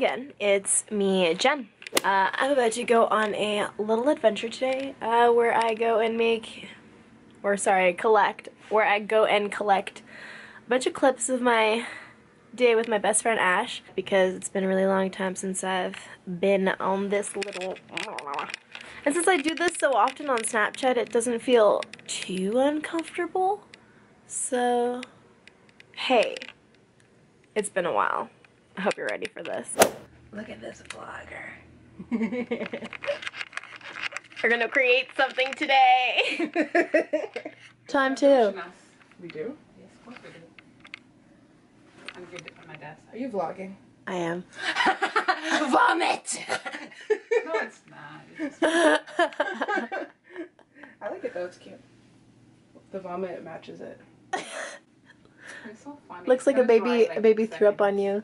again, it's me, Jen. Uh, I'm about to go on a little adventure today uh, where I go and make, or sorry, collect, where I go and collect a bunch of clips of my day with my best friend Ash because it's been a really long time since I've been on this little and since I do this so often on Snapchat it doesn't feel too uncomfortable. So hey it's been a while I hope you're ready for this look at this vlogger we're gonna create something today time too We do? Yes, of course we do. I'm good at my desk. Are you vlogging? I am Vomit! No, it's not. It's just, I like it though, it's cute. The vomit matches it. it's so funny. looks like a It's gonna baby dry, a baby threw up on you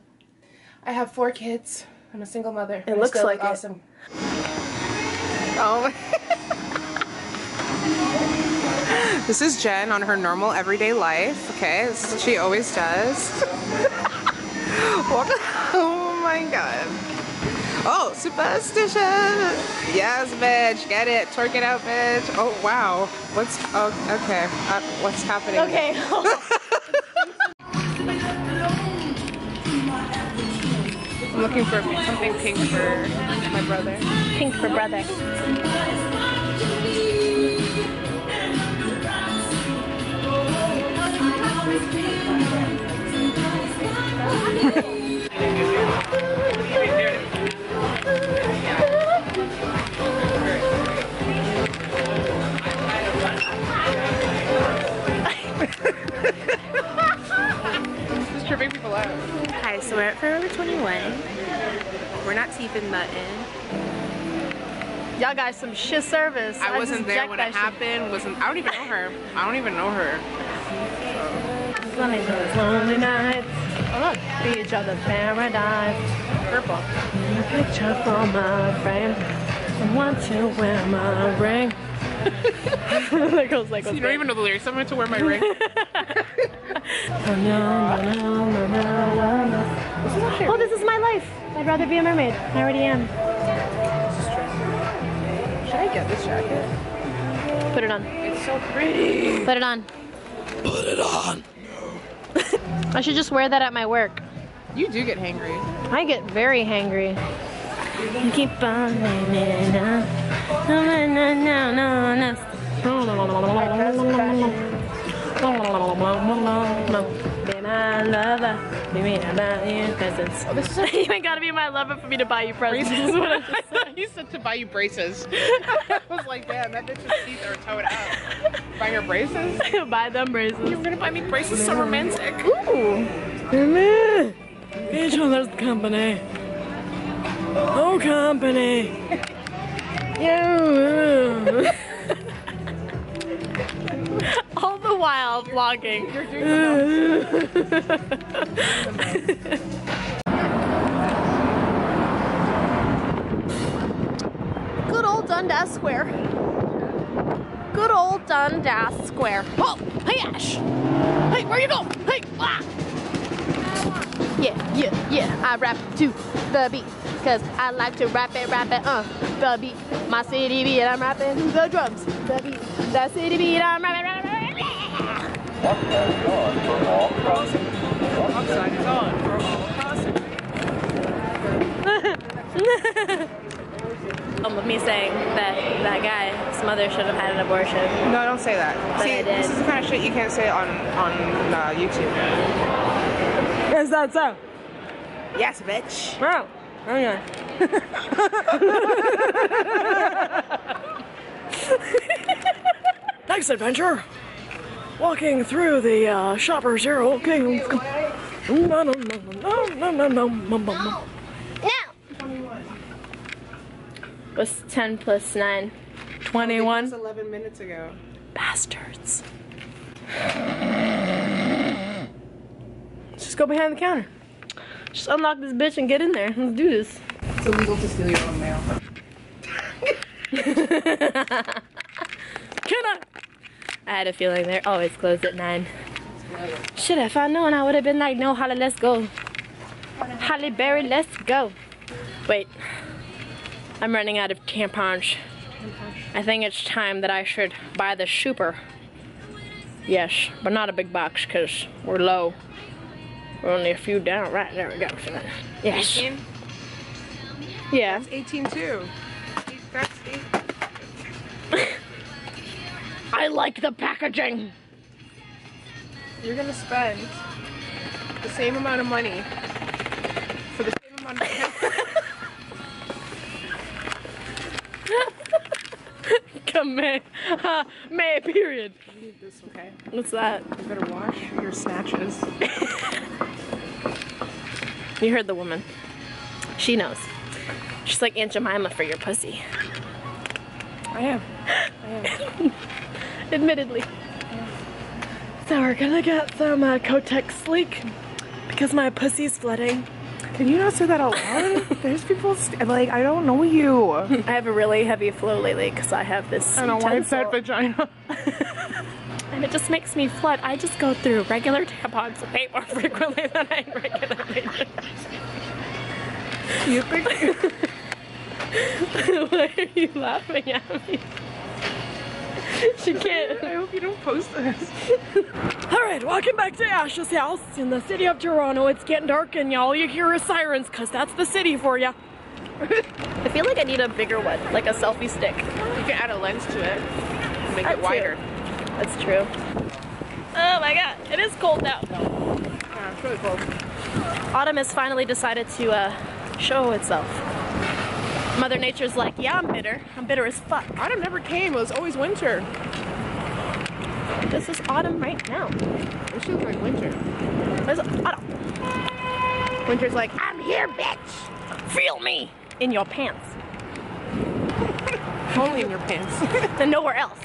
I have four kids. I'm a single mother. It I looks like look it. awesome. oh This is Jen on her normal everyday life. Okay, this is what she always does. Welcome- oh my god. Oh, superstition. Yes, bitch. Get it. Twerk it out, bitch. Oh wow. What's oh okay. Uh, what's happening? okay I'm looking for something pink for my brother. pink for brother 21. We're not teething nothing. Y'all got some shit service. I wasn't there when it shit. happened. Wasn't I don't even know her. I don't even know her. Lonely nights, lonely nights. Oh look, beach of the paradise. Purple. Picture for my frame. I want to wear my ring. that goes like You don't even know the lyrics. I'm going to wear my ring. Oh, Oh, this is my life. I'd rather be a mermaid. I already am. Should I get this jacket? Put it on. It's so pretty. Put it on. Put it on. I should just wear that at my work. You do get hangry. I get very hangry. Keep on living on. No, no, no, no, no, my lover. Be me about you presents. Oh, you ain't gotta be my lover for me to buy you presents. is what I just said. you said to buy you braces. I was like, damn, that bitch's teeth are toed out. Buy her braces? buy them braces. You were gonna buy me braces so romantic. Ooh. Me. Each other's company. Oh, company. You. All the while vlogging. Good old Dundas Square. Good old Dundas Square. Oh, hey Ash. Hey, where you going? Hey, ah. Yeah, yeah, yeah. I rap to the beat. Cause I like to rap it, rap it, uh, the beat. My city beat, I'm rapping the drums. The beat, the city beat, I'm rapping, rapping. Upside is on for all crossing. Um, me saying that that guy's mother should have had an abortion. No, don't say that. But See, I did. this is the kind of shit you can't say on on uh, YouTube. Is that so? Yes, bitch. Bro. Okay. Next adventure. Walking through the uh, Shoppers Hero King. No, no, no, no, no, no, no, no, no. What's 10 plus 9? 21. 11 minutes ago. Bastards. Let's just go behind the counter. Just unlock this bitch and get in there. Let's do this. It's illegal to steal your own mail. Can I? I had a feeling they're always closed at 9. Shit, if I known, I would have been like, no, Holly, let's go. Holly Berry, let's go. Wait. I'm running out of tampons. I think it's time that I should buy the super. Yes, but not a big box because we're low. We're only a few down. Right, there we go. Yes. 18? Yeah. That's 18 too. I like the packaging. You're gonna spend the same amount of money for the same amount of Come May. Uh, May, period. You need this, okay? What's that? You better wash your snatches. You heard the woman. She knows. She's like Aunt Jemima for your pussy. I am. I am. Admittedly. So we're gonna get some uh, Kotex Sleek because my pussy's flooding. Can you not say that out loud? There's people st- like I don't know you. I I have a really heavy flow lately because I have this don't know why it's that vagina. and it just makes me flood. I just go through regular tampons way more frequently than I regularly You think? do. Why are you laughing at me? She can't. I hope you don't post this. Alright, welcome back to Ash's house in the city of Toronto. It's getting dark and y'all, you hear is sirens because that's the city for you. I feel like I need a bigger one, like a selfie stick. You can add a lens to it. Make That it too. wider. That's true. Oh my god, it is cold out though. Yeah, it's really cold. Autumn has finally decided to uh, show itself. Mother Nature's like, yeah, I'm bitter. I'm bitter as fuck. Autumn never came. It was always winter. This is autumn right now. This feels like winter. Where's autumn? Winter's like I'm here, bitch. Feel me in your pants. only in your pants. then nowhere else.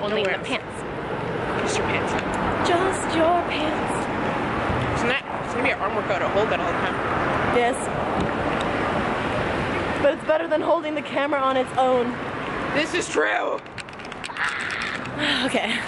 Only Nowhere in the else. pants. Just your pants. Just your pants. It's not. It's gonna be an arm workout to hold that all the time. Yes. But it's better than holding the camera on its own. This is true. Okay.